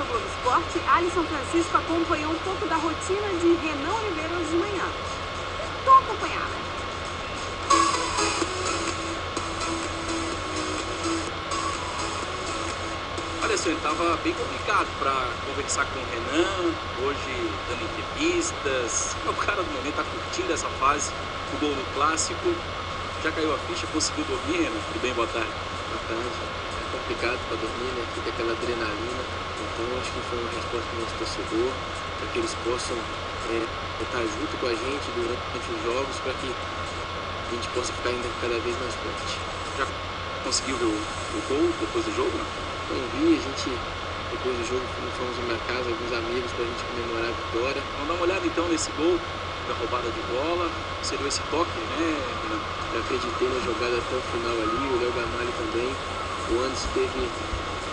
o Globo Esporte. Alisson Francisco acompanhou um pouco da rotina de Renan Oliveira hoje de manhã. Tô acompanhada. Olha só, ele estava bem complicado para conversar com o Renan, hoje dando entrevistas. É o cara do momento, está curtindo essa fase, o gol do clássico. Já caiu a ficha, conseguiu dormir, Renan? Tudo bem, boa tarde. Boa tarde complicado para dormir, né? Fica aquela adrenalina. Então acho que foi uma resposta do nosso torcedor, para que eles possam é, estar junto com a gente durante os jogos, para que a gente possa ficar ainda cada vez mais forte. Já conseguiu ver o, o gol depois do jogo? Não, vi, a gente depois do jogo fomos na minha casa, alguns amigos, para a gente comemorar a vitória. Vamos dar uma olhada então nesse gol da roubada de bola, seria esse toque, né? Eu acreditei na jogada até o final ali, o Léo Gamalho também. O Anderson teve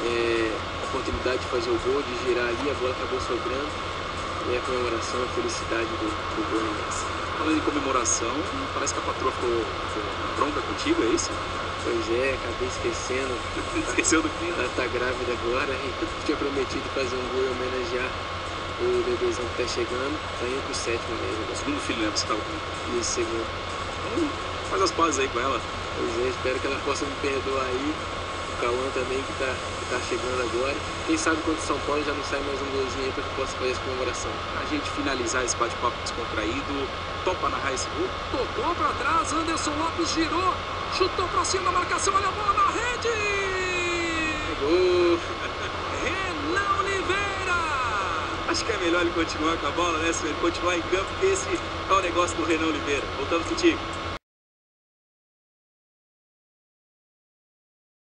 é, a oportunidade de fazer o gol, de girar ali, a bola acabou sobrando. E a comemoração, a felicidade do, do Goianiense. Falando em comemoração, parece que a patroa ficou, ficou bronca contigo, é isso? Pois é, acabei esquecendo. Esqueceu do que? Ela tá grávida agora eu tinha prometido fazer um gol e homenagear o bebezão que tá chegando. Tá indo pro sétimo mesmo. O segundo filho, né? Você tava com Isso, segundo. Então, faz as pazes aí com ela. Pois é, espero que ela possa me perdoar aí. Cauã também que está tá chegando agora. Quem sabe contra o São Paulo já não sai mais um golzinho aí para que possa fazer essa comemoração. A gente finalizar esse bate-papo descontraído, topa narrar esse gol? Tocou para trás, Anderson Lopes girou, chutou para cima, marcação, olha a bola na rede! Pegou! Renan Oliveira! Acho que é melhor ele continuar com a bola, né, Ele continuar em campo, porque esse é o negócio do Renan Oliveira. Voltamos contigo.